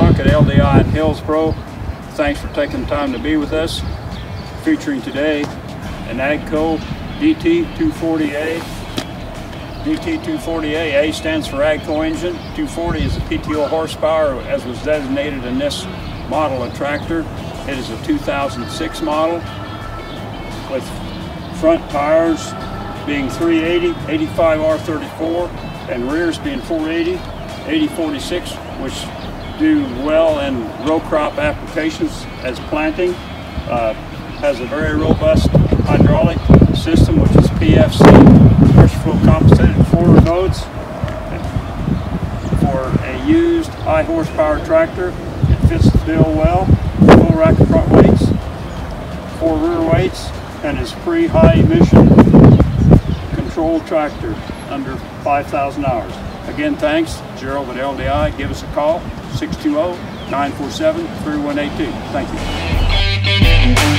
look at LDI and Hillsboro. Thanks for taking the time to be with us. Featuring today an AGCO DT240A. DT240A, A stands for AGCO engine. 240 is the PTO horsepower as was designated in this model of tractor. It is a 2006 model with front tires being 380, 85 R34, and rears being 480, 8046, which do well in row crop applications as planting. Uh, has a very robust hydraulic system, which is PFC, pressure flow compensated forward modes. For a used high horsepower tractor, it fits the bill well. Full rack of front weights, four rear weights, and is pre-high emission control tractor under 5,000 hours. Again, thanks, Gerald at LDI. Give us a call, 620-947-3182. Thank you.